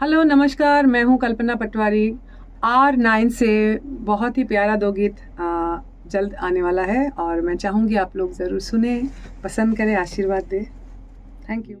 Hello, नमस्कार, मैं हूँ कल्पना पटवारी। आर नाइन से बहुत ही प्यारा दो गीत जल्द आने वाला है और मैं चाहूँगी आप लोग ज़रूर सुने, पसंद करें, आशीर्वाद दें। Thank you